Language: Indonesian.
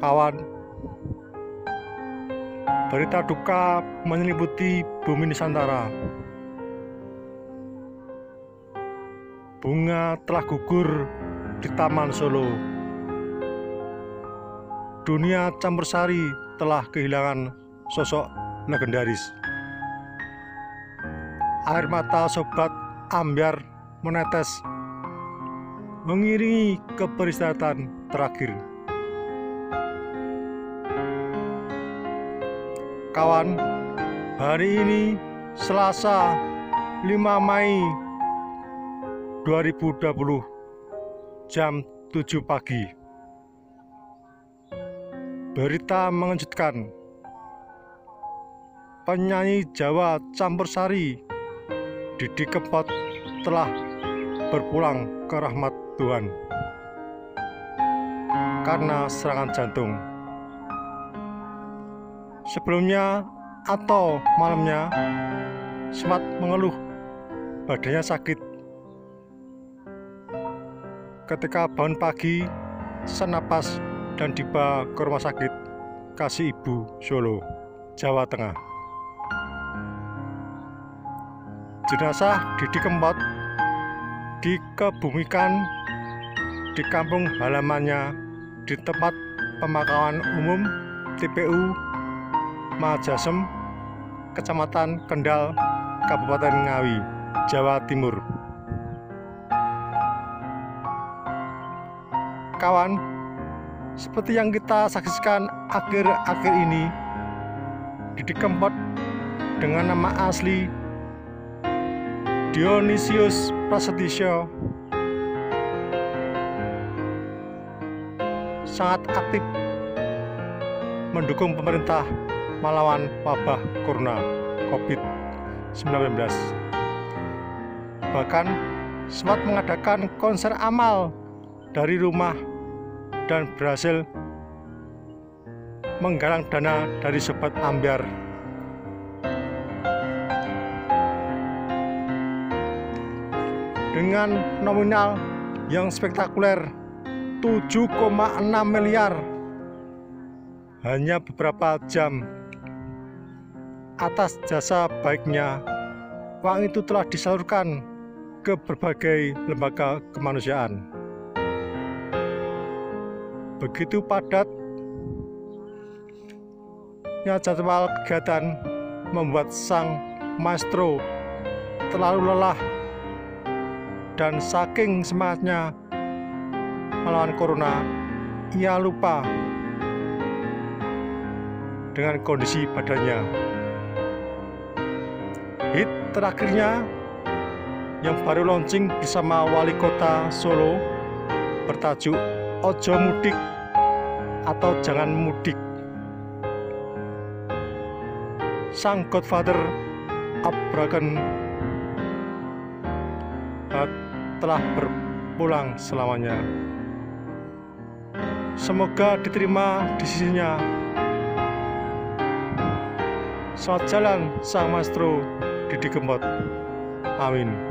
Kawan, berita duka menyelimuti bumi Nusantara. Bunga telah gugur di Taman Solo. Dunia campur sari telah kehilangan sosok legendaris. Air mata sobat ambiar menetes mengiringi keperistirahatan terakhir. Kawan, hari ini Selasa 5 Mei 2020 jam 7 pagi. Berita mengejutkan. Penyanyi Jawa campur sari Didi Kempot telah berpulang ke rahmat Tuhan karena serangan jantung sebelumnya atau malamnya sempat mengeluh badannya sakit. Ketika bangun pagi, sesak napas dan dibawa ke rumah sakit Kasih Ibu Solo, Jawa Tengah. Jenazah Didi Kempot dikebumikan di kampung halamannya di tempat pemakaman umum TPU Majasem, Kecamatan Kendal, Kabupaten Ngawi, Jawa Timur. Kawan, seperti yang kita saksikan akhir-akhir ini, Didi Kempot dengan nama asli Dionysius Prasetyo sangat aktif mendukung pemerintah melawan wabah corona COVID-19. Bahkan sempat mengadakan konser amal dari rumah dan berhasil menggalang dana dari sobat ambiar. Dengan nominal yang spektakuler 7,6 miliar hanya beberapa jam atas jasa baiknya, uang itu telah disalurkan ke berbagai lembaga kemanusiaan. Begitu padat jadwal kegiatan membuat sang maestro terlalu lelah dan saking semangatnya melawan corona ia lupa dengan kondisi badannya hit terakhirnya yang baru launching bersama wali kota Solo bertajuk Ojo Mudik atau Jangan Mudik. Sang Godfather Abraken telah berpulang selamanya. Semoga diterima di sisinya. Selamat jalan, Sang Maestro. Didi Kempot. Amin.